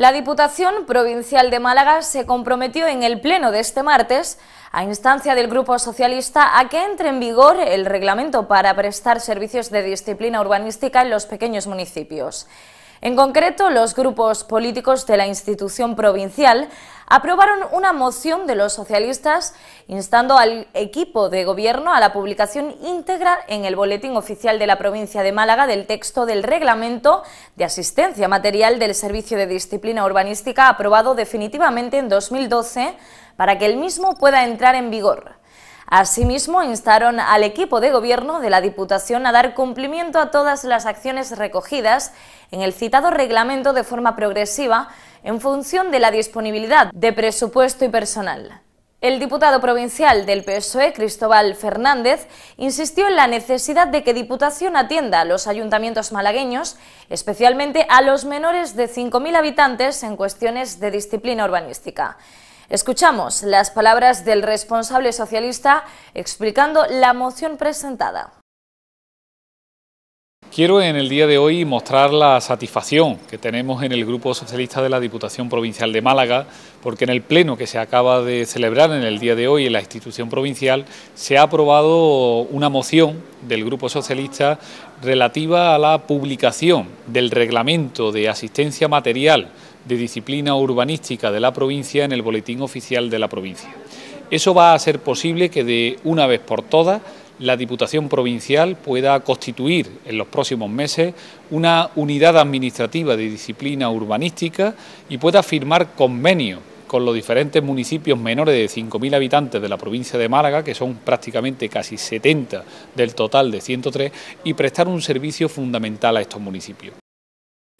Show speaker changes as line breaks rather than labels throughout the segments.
La Diputación Provincial de Málaga se comprometió en el pleno de este martes, a instancia del Grupo Socialista, a que entre en vigor el reglamento para prestar servicios de disciplina urbanística en los pequeños municipios. En concreto, los grupos políticos de la institución provincial aprobaron una moción de los socialistas instando al equipo de gobierno a la publicación íntegra en el Boletín Oficial de la Provincia de Málaga del texto del reglamento de asistencia material del Servicio de Disciplina Urbanística aprobado definitivamente en 2012 para que el mismo pueda entrar en vigor. Asimismo, instaron al equipo de gobierno de la Diputación a dar cumplimiento a todas las acciones recogidas en el citado reglamento de forma progresiva en función de la disponibilidad de presupuesto y personal. El diputado provincial del PSOE, Cristóbal Fernández, insistió en la necesidad de que Diputación atienda a los ayuntamientos malagueños, especialmente a los menores de 5.000 habitantes en cuestiones de disciplina urbanística. Escuchamos las palabras del responsable socialista explicando la moción presentada.
Quiero en el día de hoy mostrar la satisfacción que tenemos en el Grupo Socialista de la Diputación Provincial de Málaga, porque en el pleno que se acaba de celebrar en el día de hoy en la institución provincial se ha aprobado una moción del Grupo Socialista relativa a la publicación del reglamento de asistencia material de disciplina urbanística de la provincia en el Boletín Oficial de la provincia. Eso va a ser posible que de una vez por todas la Diputación Provincial pueda constituir en los próximos meses una unidad administrativa de disciplina urbanística y pueda firmar convenios con los diferentes municipios menores de 5.000 habitantes de la provincia de Málaga, que son prácticamente casi 70 del total de 103, y prestar un servicio fundamental a estos municipios.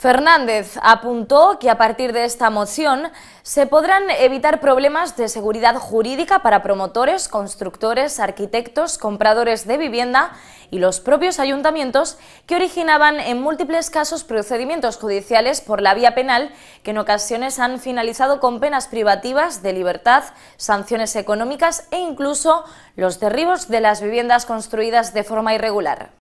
Fernández apuntó que a partir de esta moción se podrán evitar problemas de seguridad jurídica para promotores, constructores, arquitectos, compradores de vivienda y los propios ayuntamientos que originaban en múltiples casos procedimientos judiciales por la vía penal que en ocasiones han finalizado con penas privativas de libertad, sanciones económicas e incluso los derribos de las viviendas construidas de forma irregular.